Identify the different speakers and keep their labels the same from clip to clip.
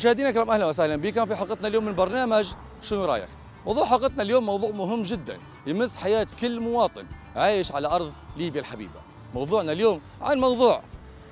Speaker 1: مشاهدينا الكرام أهلا وسهلا بكم في حلقتنا اليوم من برنامج شنو رأيك؟ موضوع حلقتنا اليوم موضوع مهم جدا يمس حياة كل مواطن عايش على أرض ليبيا الحبيبة. موضوعنا اليوم عن موضوع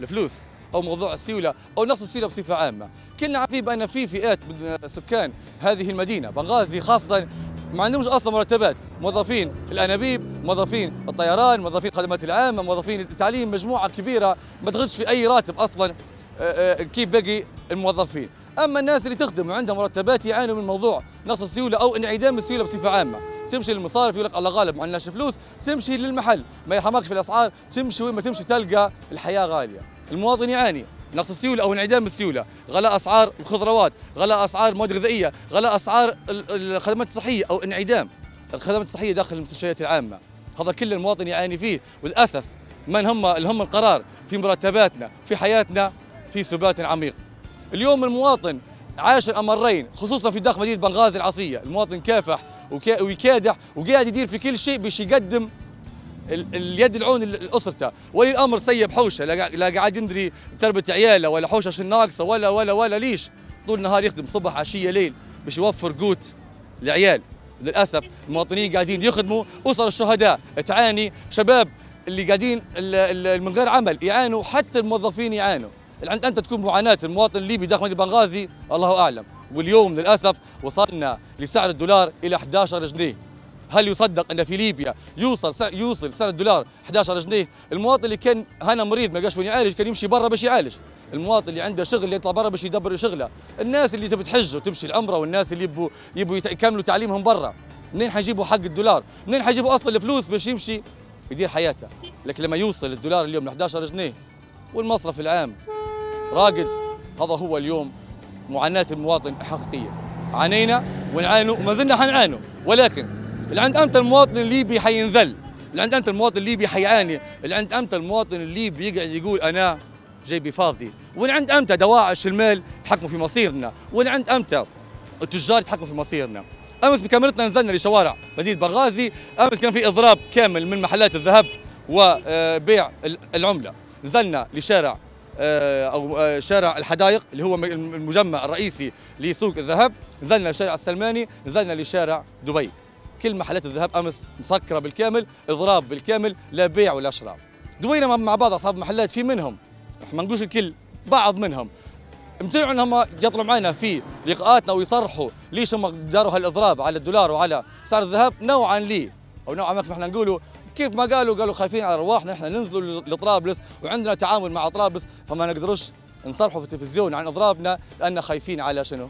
Speaker 1: الفلوس أو موضوع السيولة أو نقص السيولة بصفة عامة. كلنا عارفين بأن في فئات من سكان هذه المدينة بنغازي خاصة ما عندهمش أصلا مرتبات، موظفين الأنابيب، موظفين الطيران، موظفين الخدمات العامة، موظفين التعليم، مجموعة كبيرة ما تغش في أي راتب أصلا آه، آه، كيف باقي الموظفين. أما الناس اللي تخدم وعندها مرتبات يعانوا من موضوع نقص السيولة أو انعدام السيولة بصفة عامة. تمشي للمصارف يقول لك الله غالب ما عندناش فلوس. تمشي للمحل ما يرحمكش في الأسعار. تمشي وين ما تمشي تلقى الحياة غالية. المواطن يعاني. نقص السيولة أو انعدام السيولة. غلاء أسعار الخضروات غلاء أسعار المواد الغذائيه غلاء أسعار ال- الخدمات الصحية أو انعدام. الخدمات الصحية داخل المستشفيات العامة. هذا كل المواطن يعاني فيه. وللأسف من هم الهم القرار في مرتباتنا في حياتنا في سبات عميق. اليوم المواطن عاش الأمرين خصوصا في داخل مدينة بنغازي العاصيه المواطن كافح ويكادح وقاعد يدير في كل شيء باش يقدم ال- اليد العون لأسرته. ولي الامر سيب حوشة لا قاعد- يندري تربة عياله ولا حوشة شو ناقصة ولا ولا ولا ليش. طول النهار يخدم صبح عشية ليل باش يوفر قوت لعيال. للأسف المواطنين قاعدين يخدموا. أسر الشهداء تعاني شباب اللي قاعدين من غير عمل يعانوا حتى الموظفين يعانوا. عند أنت تكون معاناة المواطن الليبي داخل مدينه بنغازي الله أعلم. واليوم للأسف وصلنا لسعر الدولار إلى 11 جنيه. هل يصدق أن في ليبيا يوصل سعر يوصل سعر الدولار 11 جنيه؟ المواطن اللي كان هنا مريض ما لقاش وين يعالج كان يمشي برا باش يعالج. المواطن اللي عنده شغل اللي يطلع برا باش يدبر شغله. الناس اللي تبي تحج وتمشي العمرة والناس اللي يبوا يبوا يكملوا تعليمهم برا. منين حيجيبوا حق الدولار؟ منين حيجيبوا أصلا الفلوس باش يمشي؟ يدير حياته. لكن لما يوصل الدولار اليوم ل 11 جنيه والمصرف العام راقد. هذا هو اليوم معاناة المواطن الحقيقية. عانينا ونعانوا وما زلنا حنعانوا. ولكن اللي عند أمتى المواطن الليبي حينذل. اللي عند أمتى المواطن الليبي حيعاني. اللي عند أمتى المواطن الليبي يقعد يقول أنا جيبي فاضي وين عند أمتى دواعش المال يتحكموا في مصيرنا. وين عند أمتى التجار يتحكموا في مصيرنا. أمس بكاميرتنا نزلنا لشوارع مدينه بنغازي أمس كان في إضراب كامل من محلات الذهب وبيع العملة. نزلنا لشارع أو آه، شارع الحدائق اللي هو المجمع الرئيسي لسوق الذهب. نزلنا لشارع السلماني نزلنا لشارع دبي. كل محلات الذهب أمس مسكرة بالكامل إضراب بالكامل لا بيع ولا شراء. دوينا مع بعض أصحاب المحلات في منهم ما نقولش الكل؟ بعض منهم. امتنعوا انهم يطلعوا معنا في لقاءاتنا ويصرحوا ليش هم داروا هالإضراب على الدولار وعلى سعر الذهب. نوعا لي أو نوعا ما كيف إحنا نقولوا كيف ما قالوا قالوا خايفين على ارواحنا إحنا ننزلوا لطرابلس وعندنا تعامل مع طرابلس فما نقدروش نصرحوا في التلفزيون عن اضرابنا لأن خايفين على شنو؟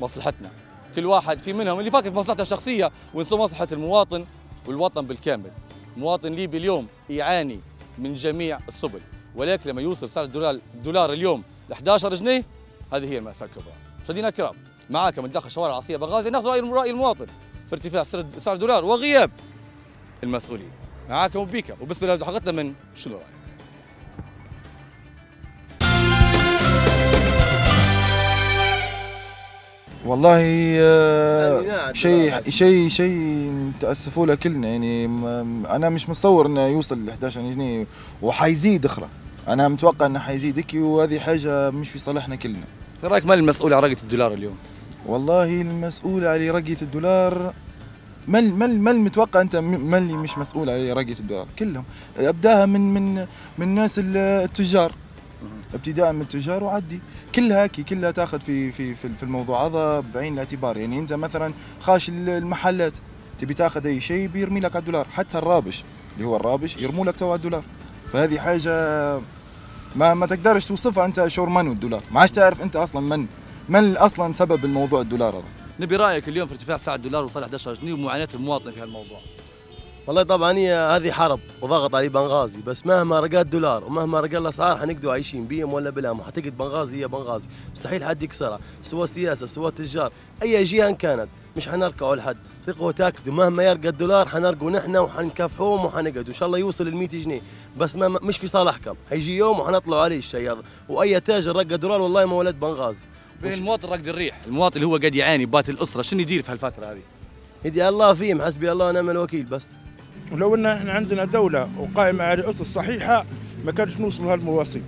Speaker 1: مصلحتنا. كل واحد في منهم اللي فاكر في مصلحته الشخصية وينسوا مصلحة المواطن والوطن بالكامل. مواطن ليبي اليوم يعاني من جميع السبل ولكن لما يوصل سعر الدولار الدولار اليوم ل 11 جنيه هذه هي المأساة الكبرى. مشاهدينا الكرام معاك من داخل شوارع العاصمة بنغازي ناخذ رأي المواطن في ارتفاع سعر الدولار وغياب المسؤولين. معاكم وبيكا وبسم الله حلقتنا من شنو رأيك؟
Speaker 2: والله آه، شيء. شيء شيء نتاسفوا له كلنا يعني أنا مش متصور إنه يوصل ل 11 جنيه وحيزيد أخرى. أنا متوقع إنه حيزيد هيك وهذه حاجة مش في صالحنا كلنا.
Speaker 1: في رأيك من المسؤول عن رقة الدولار اليوم؟
Speaker 2: والله المسؤول على رقية الدولار من من من متوقع أنت من اللي مش مسؤول على رقية الدولار كلهم. أبداها من من من الناس ال- التجار. ابتداء من التجار وعدي. كلها هيك كلها تاخذ في في في الموضوع هذا بعين الاعتبار. يعني أنت مثلا خاش ال- المحلات تبي تاخذ أي شيء بيرمي لك على الدولار حتى الرابش اللي هو الرابش يرموا لك تو على الدولار فهذه حاجة ما ما تقدرش توصفها أنت شور من الدولار ما عادش تعرف أنت أصلا من من أصلا سبب الموضوع الدولار هذا.
Speaker 1: نبي رأيك اليوم في ارتفاع سعر الدولار وصل 11 جنيه ومعاناة المواطن في هالموضوع؟
Speaker 3: والله طبعا هي هذه حرب وضغط علي بنغازي بس مهما رقى الدولار ومهما رقى الأسعار حنقدروا عايشين بيهم ولا بلا حتقعد بنغازي هي بنغازي. مستحيل حد يكسرها سواء سياسة سواء تجار أي جهة كانت. مش حنركعوا لحد ثقوا وتاكدوا مهما يرقى الدولار حنرقوا نحن وحنكافحوهم وحنقعدوا. إن شاء الله يوصل ال 100 جنيه. بس ما مش في صالحكم. حيجي يوم وحنطلعوا عليه الشيء هذا وأي تاجر رقى دولار والله ما ولد بنغازي.
Speaker 1: بين المواطن رقد الريح؟ المواطن اللي هو قاعد يعاني بات الأسرة شنو يدير في هالفترة هذه؟
Speaker 3: يدي الله فيهم حسبي الله ونعم الوكيل بس.
Speaker 4: ولو إن إحنا عندنا دولة وقائمة على أسس صحيحة ما كانش نوصل لهالمواصيل.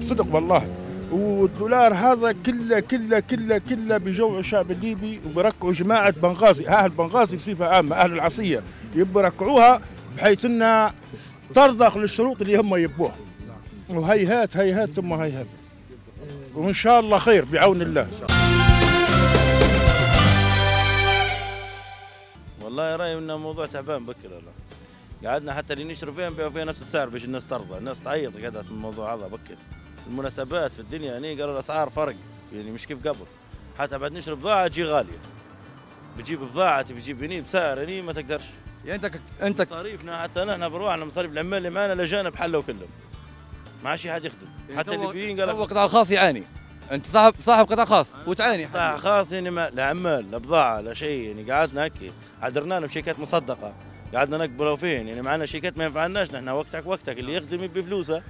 Speaker 4: صدق والله والدولار هذا كله كله كله كله بيجوع الشعب الليبي وبركعوا جماعة بنغازي. أهل بنغازي بصفة عامة أهل العصية. يبوا يركعوها بحيث إنها ترضخ للشروط اللي هم يبوها. وهيهات هيهات ثم هيهات. وإن شاء الله خير بعون الله.
Speaker 5: والله رايي انه موضوع تعبان بكر والله قعدنا حتى اللي نشرب فيها نبيعوا فيها نفس السعر باش الناس ترضى. الناس تعيط قاعدة من الموضوع هذا بكر المناسبات في الدنيا هني قالوا الأسعار فرق. يعني مش كيف قبل. حتى بعد نشرب بضاعة تجي غالية. بتجيب بضاعة تبي تجيب هني بسعر هني ما تقدرش.
Speaker 1: يعني أنت أنت
Speaker 5: مصاريفنا حتى نحن بروحنا مصاريف العمال اللي معنا الاجانب حلوا كلهم. ما عادش حد يخدم حتى الليبيين
Speaker 1: هو
Speaker 5: قالوا
Speaker 1: قطاع خاص يعاني. أنت صاحب صاحب قطاع خاص وتعاني
Speaker 5: قطاع خاص يعني ما لا عمال لا بضاعة لا شيء يعني قعدنا هكي عدرنا لهم شيكات مصدقة. قعدنا نكبروا فين؟ يعني معنا شيكات ما ينفعناش. نحن وقتك وقتك اللي يخدم بفلوسه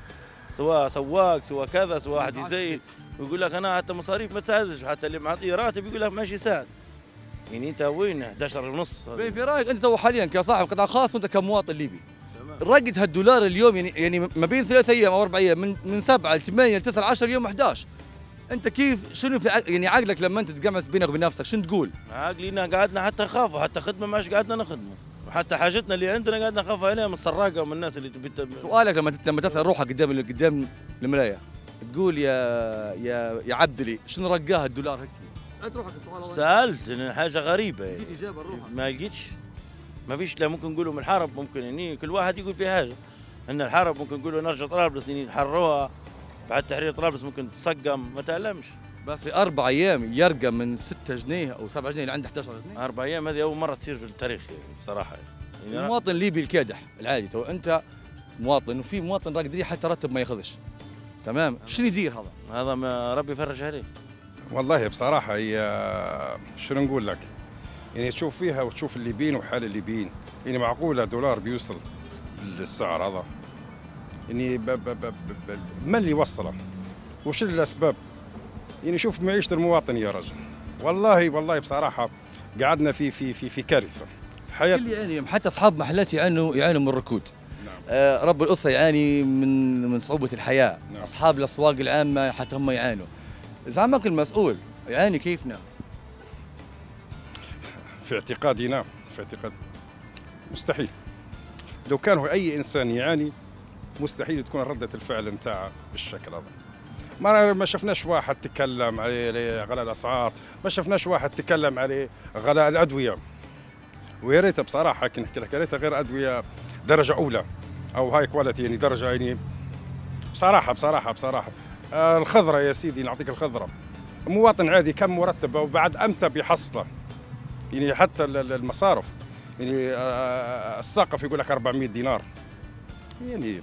Speaker 5: سواء سواق سواء كذا سواء واحد يزيد. ويقول لك أنا حتى مصاريف ما تساعدش. حتى اللي معطيه راتب يقول لك ماشي يساعد يعني أنت وين؟ 11 ونص.
Speaker 1: في رأيك أنت تو حاليا كصاحب قطاع خاص وأنت كمواطن ليبي؟ رقة هالدولار اليوم يعني يعني ما بين ثلاث أيام أو أربع أيام من من سبعة ل 8 ل 9 10 يوم 11 أنت كيف شنو في عق- يعني عقلك لما أنت تقمص بينك وبين نفسك شنو تقول؟
Speaker 5: عقلينا قعدنا حتى نخافوا حتى خدمة ماش قعدنا نخدمه وحتى حاجتنا اللي عندنا قعدنا نخاف عليها من السراقة ومن الناس اللي تبي تب-
Speaker 1: سؤالك لما لما تسأل روحك قدام قدام المراية تقول يا يا يا عبدلي شنو رقاه الدولار هيك؟ سألت روحك السؤال
Speaker 5: سألت إن حاجة غريبة يعني.
Speaker 1: لقيت إجابة لروحك
Speaker 5: ما لقيتش ما فيش لا ممكن نقولوا من الحرب ممكن يعني كل واحد يقول في حاجة. إن الحرب ممكن نقولوا نرجع طرابلس يعني يحرروها بعد تحرير طرابلس ممكن تسقم ما تعلمش
Speaker 1: بس في أربع أيام يرقى من 6 جنيه أو 7 جنيه اللي عنده 11 جنيه.
Speaker 5: أربع أيام هذه أول مرة تصير في التاريخ يعني بصراحة. يعني
Speaker 1: المواطن الليبي الكادح العادي تو أنت مواطن وفي مواطن راقد لي حتى راتب ما ياخذش. تمام. شنو يدير هذا؟
Speaker 5: هذا ما ربي يفرج عليه.
Speaker 6: والله بصراحة هي شنو نقول لك؟ يعني تشوف فيها وتشوف الليبيين وحال الليبيين يعني معقولة دولار بيوصل للسعر هذا؟ يعني ب ب ب ب ب ما اللي وصله؟ وش الأسباب؟ يعني شوف معيشة المواطن يا رجل. والله والله بصراحة قعدنا في في في في كارثة. حياة
Speaker 1: الكل يعاني حتى أصحاب محلات يعانوا يعانوا من الركود.
Speaker 6: نعم.
Speaker 1: آه رب الأسرة يعاني من من صعوبة الحياة.
Speaker 6: نعم.
Speaker 1: أصحاب الأسواق العامة حتى هم يعانوا. زعمك المسؤول يعاني كيفنا؟
Speaker 6: في اعتقادي نعم في اعتقادي مستحيل. لو كان أي إنسان يعاني مستحيل تكون ردة الفعل نتاعه بالشكل هذا. ما ما شفناش واحد تكلم عليه غلاء الأسعار ما شفناش واحد تكلم عليه غلاء الأدوية. ويا ريت بصراحة كي نحكي لك يا ريت غير أدوية درجة أولى أو high quality يعني درجة يعني بصراحة بصراحة بصراحة. آه الخضرة يا سيدي نعطيك الخضرة. مواطن عادي كم مرتبه وبعد أمتى بيحصله يعني حتى ال- ال- المصارف. يعني الساقف يقول لك 400 دينار. يعني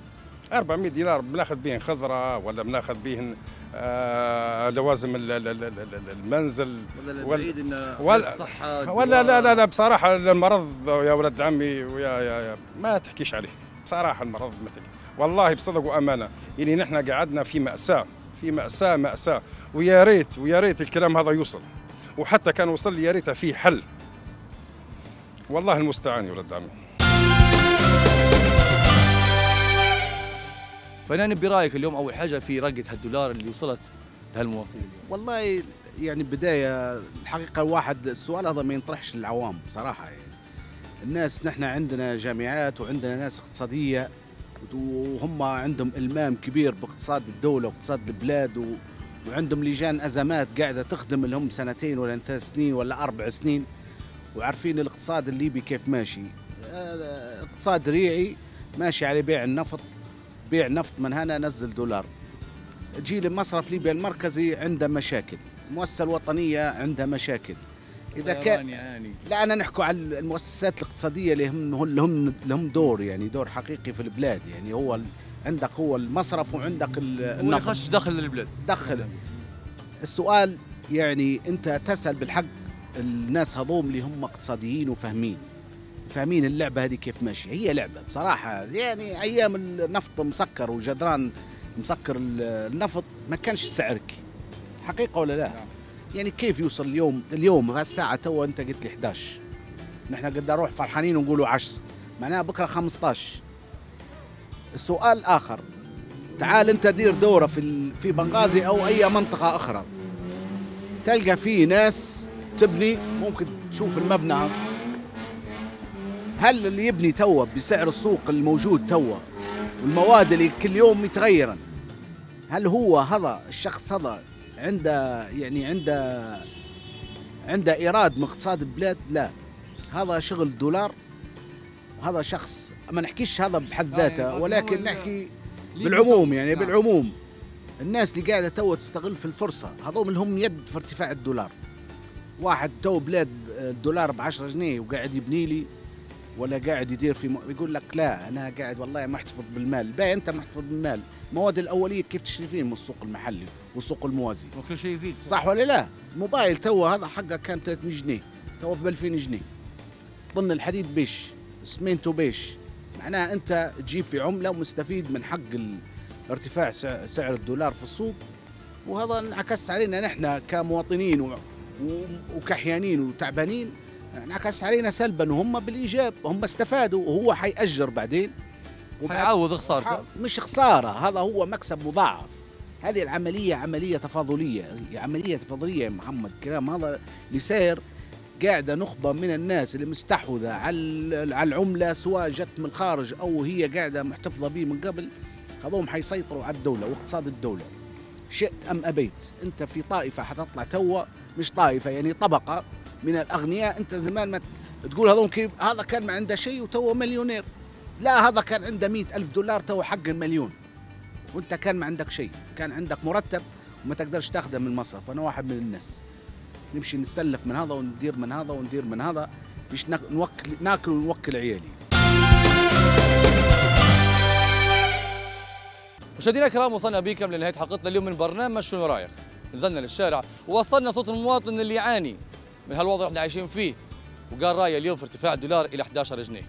Speaker 6: 400 دينار بناخذ بهن خضرة ولا بناخذ بهن آه، لوازم ال- ال- ال- ال- المنزل.
Speaker 1: ولا
Speaker 6: وال-
Speaker 1: بعيد ان
Speaker 6: ولا-
Speaker 1: الصحه
Speaker 6: ولا لا لا لا بصراحة المرض يا ولد عمي ويا يا يا ما تحكيش عليه. بصراحة المرض تحكي والله بصدق وأمانة. يعني نحن قعدنا في مأساة في مأساة مأساة. ويا ريت ويا ريت الكلام هذا يوصل. وحتى كان وصل لي يا ريت في حل. والله المستعان يا ولد عمي.
Speaker 1: فنان برأيك اليوم اول حاجة في رقة هالدولار اللي وصلت لهالمواصيل؟
Speaker 7: والله يعني بداية الحقيقة الواحد السؤال هذا ما ينطرحش للعوام بصراحة يعني. الناس نحن عندنا جامعات وعندنا ناس اقتصادية وهم عندهم إلمام كبير باقتصاد الدولة واقتصاد البلاد و... وعندهم لجان أزمات قاعدة تخدم لهم سنتين ولا ثلاث سنين ولا أربع سنين. وعارفين الاقتصاد الليبي كيف ماشي. اقتصاد ريعي ماشي على بيع النفط بيع نفط من هنا نزل دولار. جيل مصرف ليبيا المركزي عنده مشاكل المؤسسة الوطنية عندها مشاكل. إذا كان
Speaker 1: يعني.
Speaker 7: لا أنا نحكوا على المؤسسات الاقتصادية اللي هم هو- اللي هم لهم دور يعني دور حقيقي في البلاد يعني. هو عندك هو المصرف وعندك النفط.
Speaker 1: يخش داخل البلاد.
Speaker 7: دخل. السؤال يعني أنت تسأل بالحق الناس هذوم اللي هم اقتصاديين وفاهمين. فاهمين اللعبة هذه كيف ماشية. هي لعبة بصراحة. يعني أيام النفط مسكر وجدران مسكر ال- النفط ما كانش سعرك. حقيقة ولا لا؟ يعني كيف يوصل اليوم؟ اليوم هالساعة تو أنت قلت لي 11 نحن قد نروح فرحانين ونقولوا 10 معناها بكرة 15 السؤال آخر. تعال أنت دير دورة في في بنغازي أو أي منطقة أخرى. تلقى في ناس تبني ممكن تشوف المبنى. هل اللي يبني توا بسعر السوق الموجود توا والمواد اللي كل يوم متغيرا هل هو هذا الشخص هذا عنده يعني عنده عنده إيراد من اقتصاد البلاد لا. هذا شغل دولار. هذا شخص ما نحكيش هذا بحد ذاته ولكن نحكي بالعموم يعني بالعموم. الناس اللي قاعدة تو تستغل في الفرصة. هذول اللي هم يد في ارتفاع الدولار. واحد تو بلاد الدولار ب 10 جنيه وقاعد يبني لي ولا قاعد يدير في م... يقول لك لا أنا قاعد والله محتفظ بالمال. باهي أنت محتفظ بالمال. المواد الأولية كيف تشتري فيه من السوق المحلي والسوق الموازي.
Speaker 1: وكل شيء يزيد.
Speaker 7: صح ولا لا؟ موبايل تو هذا حقه كان 300 جنيه تو ب 2000 جنيه. طن الحديد بيش اسمنتو بيش. معناها أنت تجيب في عملة ومستفيد من حق ال- ارتفاع سع- سعر الدولار في السوق. وهذا انعكس علينا نحن كمواطنين وكحيانين وتعبانين. انعكس علينا سلبا وهم بالإيجاب هم استفادوا وهو حيأجر بعدين.
Speaker 1: حيعوض خسارته.
Speaker 7: مش خسارة هذا هو مكسب مضاعف. هذه العملية عملية تفاضلية هي عملية تفاضلية يا محمد كلام هذا اللي ساير قاعدة نخبة من الناس اللي مستحوذة على على العملة سواء جت من الخارج أو هي قاعدة محتفظة به من قبل. هذوم حيسيطروا على الدولة واقتصاد الدولة. شئت أم أبيت أنت في طائفة حتطلع توا مش طائفة يعني طبقة من الأغنياء. أنت زمان ما تقول كيف هذا كان ما عنده شيء وتو مليونير. لا هذا كان عنده مئة ألف دولار تو حق المليون. وأنت كان ما عندك شيء كان عندك مرتب وما تقدرش تاخذه من المصرف. أنا واحد من الناس. نمشي نسلف من هذا وندير من هذا وندير من هذا باش نوكل ناكل ونوكل عيالي.
Speaker 1: مشاهدينا الكرام وصلنا بكم لنهاية حلقتنا اليوم من برنامج شنو رأيك؟ نزلنا للشارع ووصلنا صوت المواطن اللي يعاني من هالوضع اللي عايشين فيه وقال رأيه اليوم في ارتفاع الدولار إلى 11 جنيه.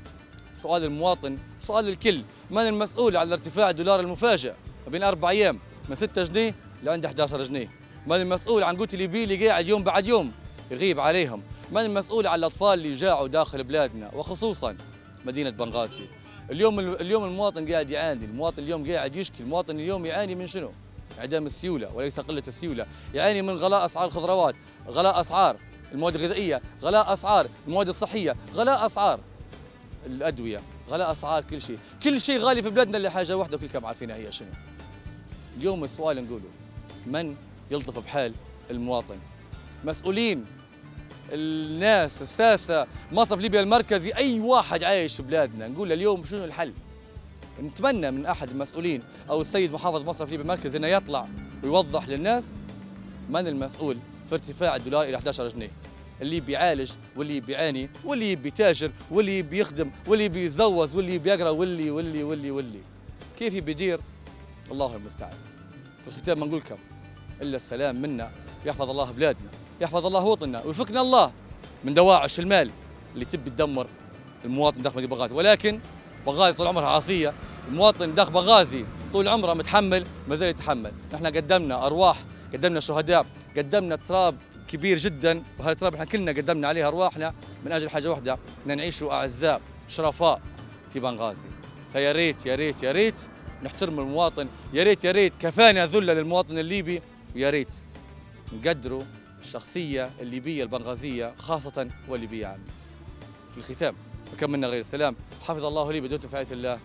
Speaker 1: سؤال المواطن سؤال الكل من المسؤول عن ارتفاع الدولار المفاجئ ما بين أربع أيام من 6 جنيه لعند 11 جنيه؟ من المسؤول عن قوت الليبي اللي قاعد يوم بعد يوم يغيب عليهم؟ من المسؤول عن الأطفال اللي جاعوا داخل بلادنا وخصوصا مدينة بنغازي؟ اليوم اليوم المواطن قاعد يعاني، المواطن اليوم قاعد يشكي، المواطن اليوم يعاني من شنو؟ انعدام السيولة وليس قلة السيولة، يعاني من غلاء أسعار الخضروات، غلاء أسعار المواد الغذائية، غلاء أسعار المواد الصحية، غلاء أسعار الأدوية، غلاء أسعار كل شيء، كل شيء غالي في بلادنا اللي حاجة واحدة وكلكم عارفينها هي شنو؟ اليوم السؤال نقوله من يلطف بحال المواطن؟ مسؤولين الناس الساسة مصرف ليبيا المركزي أي واحد عايش في بلادنا نقول له اليوم شنو الحل نتمنى من أحد المسؤولين أو السيد محافظ مصرف ليبيا المركزي إنه يطلع ويوضح للناس من المسؤول في ارتفاع الدولار إلى 11 جنيه. اللي بيعالج واللي بيعاني واللي بيتاجر واللي بيخدم واللي بيتزوج واللي بيقرأ واللي واللي واللي واللي. كيف بيدير؟ الله المستعان. في الختام ما نقول لكم إلا السلام منا. يحفظ الله بلادنا. يحفظ الله وطننا. ويفكنا الله من دواعش المال اللي تبي تدمر المواطن داخل بنغازي ولكن بنغازي طول عمرها عاصيه المواطن داخل بنغازي طول عمره متحمل ما زال يتحمل. نحن قدمنا أرواح قدمنا شهداء قدمنا تراب كبير جدا وهذا التراب إحنا كلنا قدمنا عليه أرواحنا من أجل حاجة واحدة إن نعيشوا أعزاء شرفاء في بنغازي. فيا ريت يا ريت يا ريت نحترم المواطن يا ريت يا ريت كفانا ذله للمواطن الليبي ويا ريت نقدروا الشخصية الليبية البنغازية خاصة والليبية عامة. في الختام. وكم منا غير؟ السلام حفظ الله لي بدون فعالية الله.